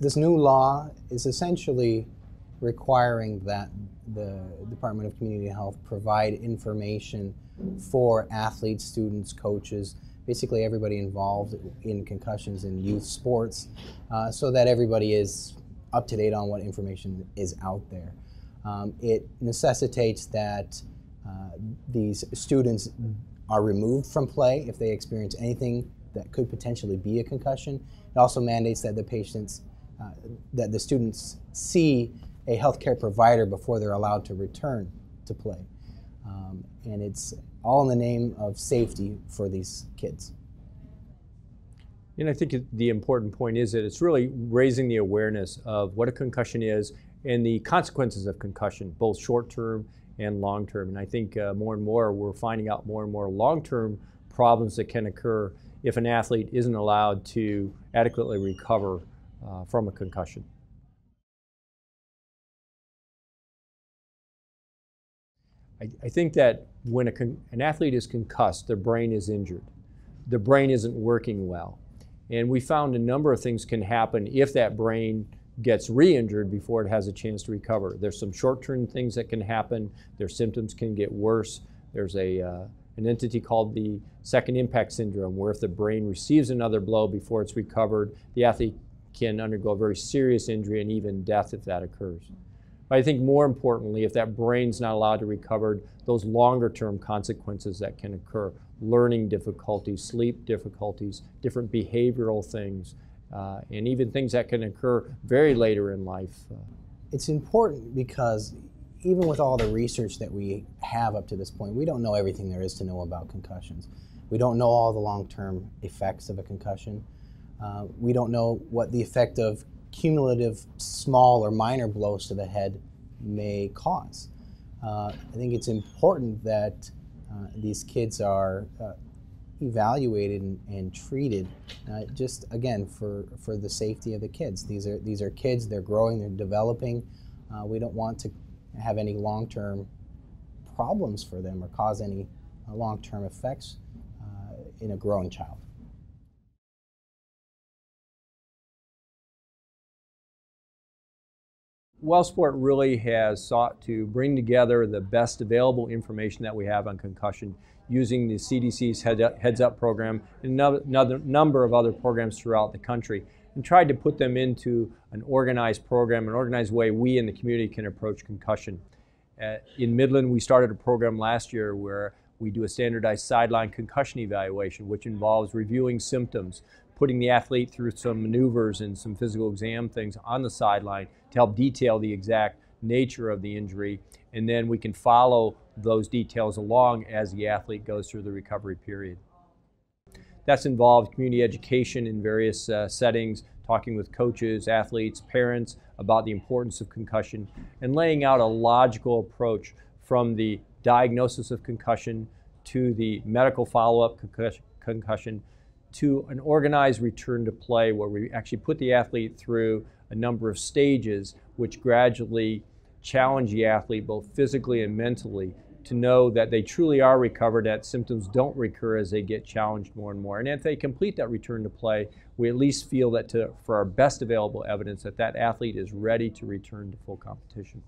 this new law is essentially requiring that the Department of Community Health provide information for athletes, students, coaches, basically everybody involved in concussions in youth sports, uh, so that everybody is up to date on what information is out there. Um, it necessitates that uh, these students are removed from play if they experience anything that could potentially be a concussion. It also mandates that the patients, uh, that the students see a healthcare provider before they're allowed to return to play. Um, and it's all in the name of safety for these kids. And I think the important point is that it's really raising the awareness of what a concussion is and the consequences of concussion, both short term and long term. And I think uh, more and more we're finding out more and more long term problems that can occur if an athlete isn't allowed to adequately recover uh, from a concussion. I, I think that when an athlete is concussed, their brain is injured. The brain isn't working well. And we found a number of things can happen if that brain gets re-injured before it has a chance to recover. There's some short-term things that can happen. Their symptoms can get worse. There's a, uh, an entity called the second impact syndrome, where if the brain receives another blow before it's recovered, the athlete can undergo a very serious injury and even death if that occurs. But I think more importantly, if that brain's not allowed to recover, those longer term consequences that can occur, learning difficulties, sleep difficulties, different behavioral things, uh, and even things that can occur very later in life. Uh, it's important because even with all the research that we have up to this point, we don't know everything there is to know about concussions. We don't know all the long-term effects of a concussion. Uh, we don't know what the effect of cumulative small or minor blows to the head may cause. Uh, I think it's important that uh, these kids are uh, evaluated and, and treated uh, just again for, for the safety of the kids. These are these are kids. They're growing. They're developing. We don't want to have any long-term problems for them or cause any uh, long-term effects in a growing child. WellSport really has sought to bring together the best available information that we have on concussion using the CDC's Heads Up program and another number of other programs throughout the country and tried to put them into an organized program, an organized way we in the community can approach concussion. Uh, in Midland, we started a program last year where we do a standardized sideline concussion evaluation, which involves reviewing symptoms, putting the athlete through some maneuvers and some physical exam things on the sideline to help detail the exact nature of the injury. And then we can follow those details along as the athlete goes through the recovery period. That's involved community education in various uh, settings, talking with coaches, athletes, parents about the importance of concussion, and laying out a logical approach from the diagnosis of concussion to the medical follow-up concussion to an organized return to play where we actually put the athlete through a number of stages which gradually challenge the athlete both physically and mentally to know that they truly are recovered, that symptoms don't recur as they get challenged more and more. And if they complete that return to play, we at least feel that to, for our best available evidence that that athlete is ready to return to full competition.